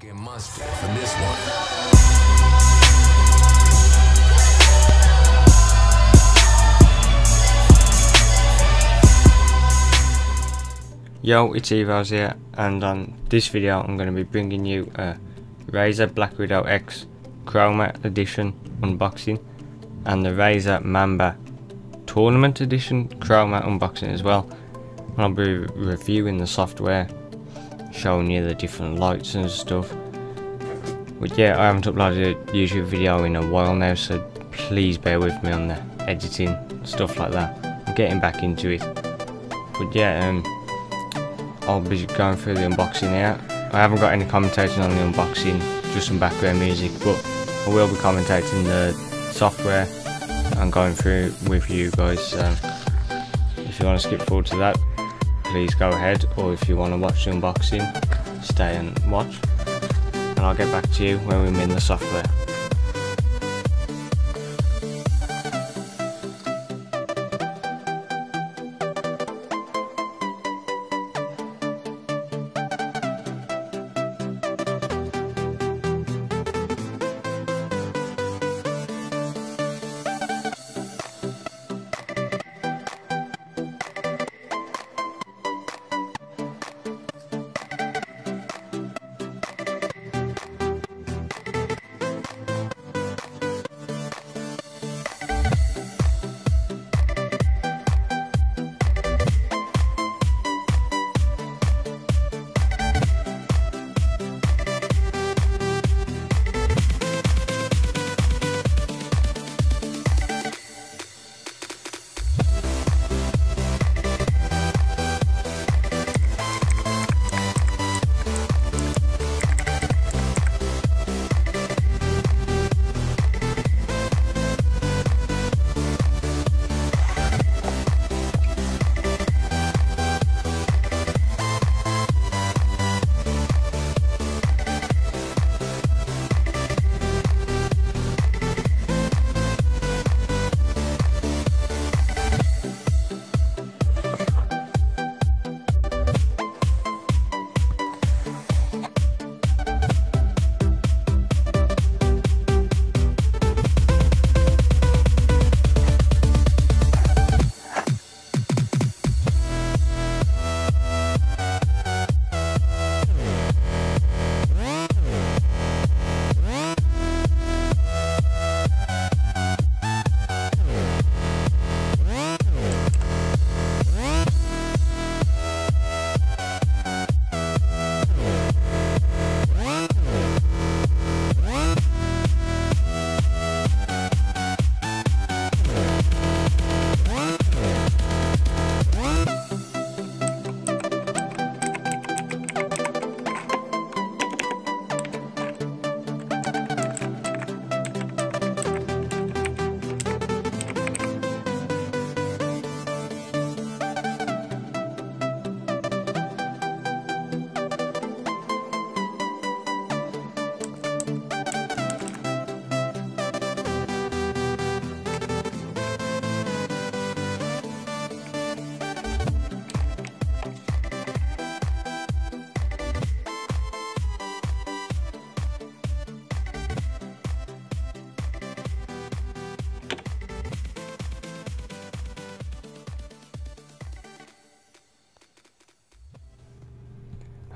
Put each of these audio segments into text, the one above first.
Fucking monster for this one. Yo, it's Evozz here, and on this video I'm going to be bringing you a Razer Black Widow X Chroma Edition unboxing, and the Razer Mamba Tournament Edition Chroma unboxing as well. And I'll be reviewing the software, showing you the different lights and stuff. But yeah, I haven't uploaded a YouTube video in a while now, so please bear with me on the editing, stuff like that. I'm getting back into it. But yeah, um, I'll be going through the unboxing now. I haven't got any commentating on the unboxing, just some background music, but I will be commentating the software and going through with you guys. So if you want to skip forward to that, please go ahead, or if you want to watch the unboxing, stay and watch. And I'll get back to you when we're in the software.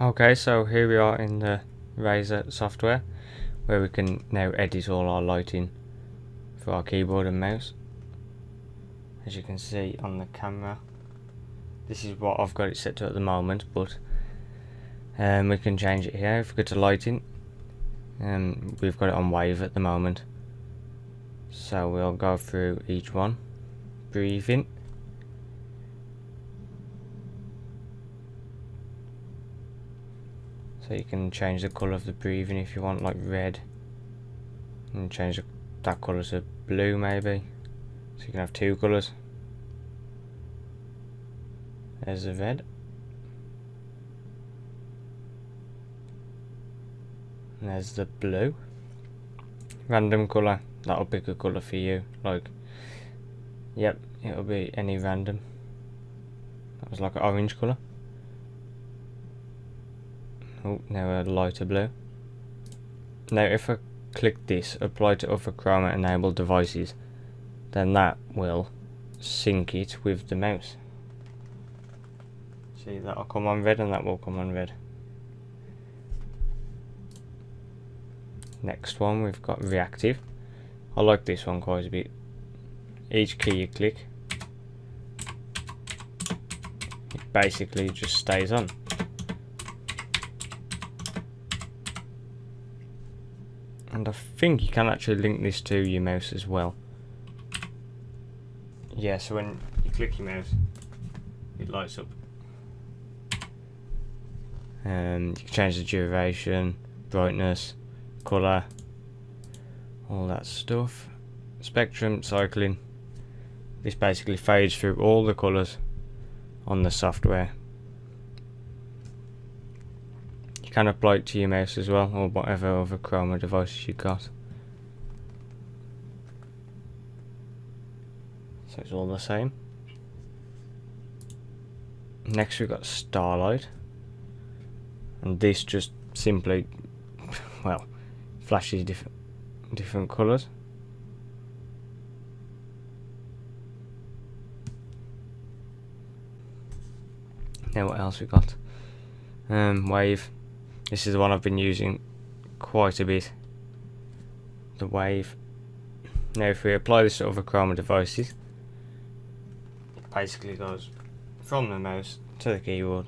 Okay, so here we are in the Razer software where we can now edit all our lighting for our keyboard and mouse. As you can see on the camera, this is what I've got it set to at the moment, but um, we can change it here if we go to lighting. Um, we've got it on wave at the moment, so we'll go through each one. Breathing. So you can change the colour of the breathing if you want, like red. And change that colour to blue maybe. So you can have two colours. There's the red. And there's the blue. Random colour. That'll pick a colour for you. Like, yep, it'll be any random. That was like an orange colour. Oh, now a lighter blue. Now if I click this, apply to other Chroma enabled devices, then that will sync it with the mouse. See that'll come on red and that will come on red. Next one we've got reactive. I like this one quite a bit. Each key you click, it basically just stays on. And I think you can actually link this to your mouse as well. Yeah, so when you click your mouse, it lights up. Um, you can change the duration, brightness, colour, all that stuff. Spectrum, cycling. This basically fades through all the colours on the software. You can apply it to your mouse as well, or whatever other Chroma devices you've got. So it's all the same. Next we've got Starlight. And this just simply, well, flashes different different colours. Now what else we got? Um, wave. This is the one I've been using quite a bit. The wave. Now if we apply this to other Chroma devices, it basically goes from the mouse to the keyboard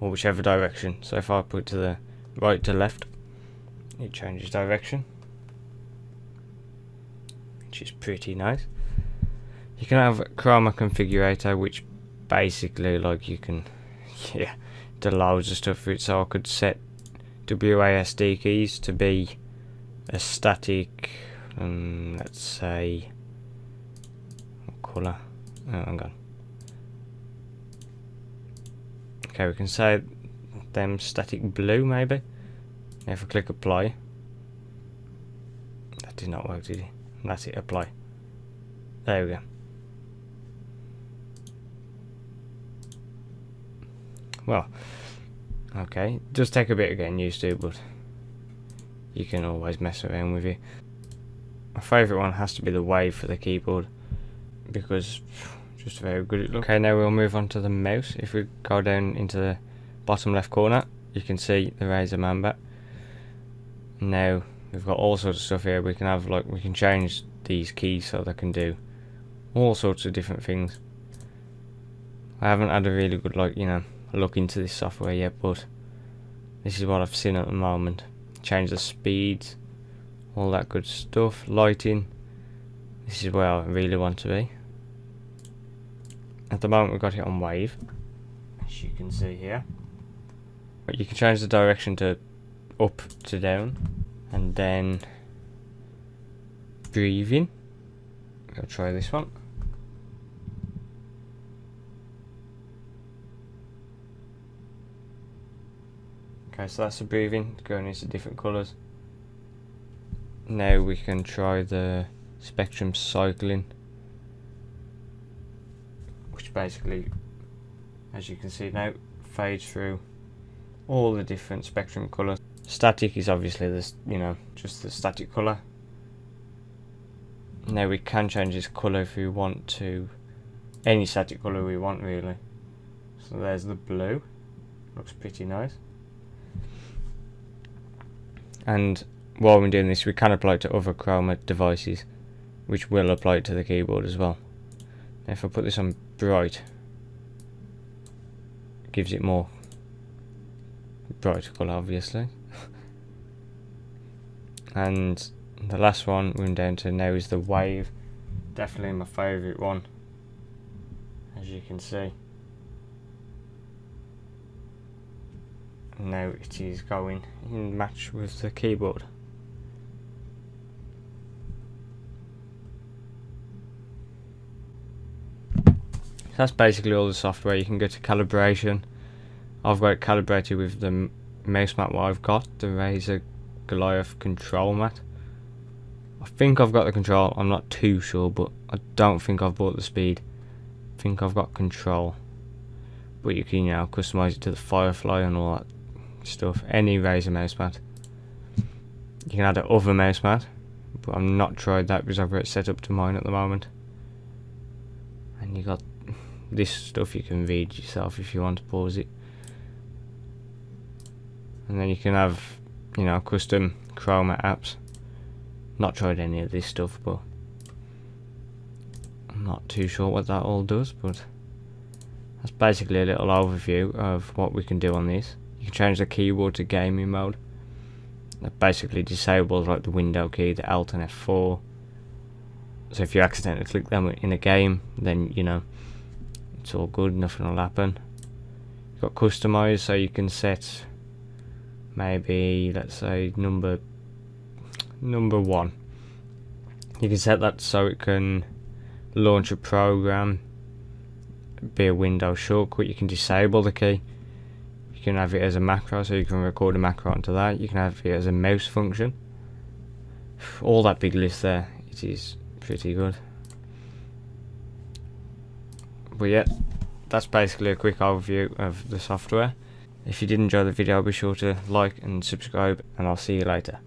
or whichever direction. So if I put to the right to left, it changes direction, which is pretty nice. You can have Chroma configurator, which basically like you can, yeah, do loads of stuff for it. So I could set WASD keys to be a static, um, let's say, colour. Oh, hang on. Okay, we can say them static blue maybe. If I click apply, that did not work, did it? That's it, apply. There we go. Well, okay, does take a bit of getting used to, but you can always mess around with it. My favourite one has to be the wave for the keyboard because just very good it looks. Okay, now we'll move on to the mouse. If we go down into the bottom left corner, you can see the Razer Mamba. Now we've got all sorts of stuff here. We can have like we can change these keys so they can do all sorts of different things. I haven't had a really good like you know look into this software yet, but this is what I've seen at the moment. Change the speeds, all that good stuff. Lighting. This is where I really want to be. At the moment we've got it on wave, as you can see here. But you can change the direction to up to down, and then breathing. I'll try this one. Okay, so that's the breathing, going into different colours. Now we can try the spectrum cycling Which basically, as you can see now, fades through all the different spectrum colours. Static is obviously this, you know, just the static colour. Now we can change this colour if we want to, any static colour we want really. So there's the blue, looks pretty nice. And while we're doing this we can apply it to other chroma devices, which will apply it to the keyboard as well. If I put this on bright, gives it more bright colour obviously. and the last one we're down to now is the wave. Definitely my favourite one, as you can see. Now it is going in match with the keyboard. So that's basically all the software. You can go to calibration. I've got it calibrated with the mouse mat what I've got, the Razer Goliath control mat. I think I've got the control, I'm not too sure, but I don't think I've bought the speed. I think I've got control. But you can you now customise it to the Firefly and all that stuff. Any Razer mouse mat. you can add an other mouse mat, but I'm not tried that because I've got it set up to mine at the moment. And you got this stuff you can read yourself if you want to pause it. And then you can have, you know, custom Chroma apps. Not tried any of this stuff, but I'm not too sure what that all does, but that's basically a little overview of what we can do on this. You can change the keyboard to gaming mode. That basically disables like the window key, the Alt and F4. So if you accidentally click them in a game, then you know it's all good, nothing will happen. You've got customize, so you can set maybe let's say number number one. You can set that so it can launch a program, be a window shortcut. You can disable the key. You can have it as a macro, so you can record a macro onto that. You can have it as a mouse function. All that big list there, it is pretty good. But yeah, that's basically a quick overview of the software. If you did enjoy the video, be sure to like and subscribe, and I'll see you later.